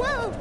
Whoa!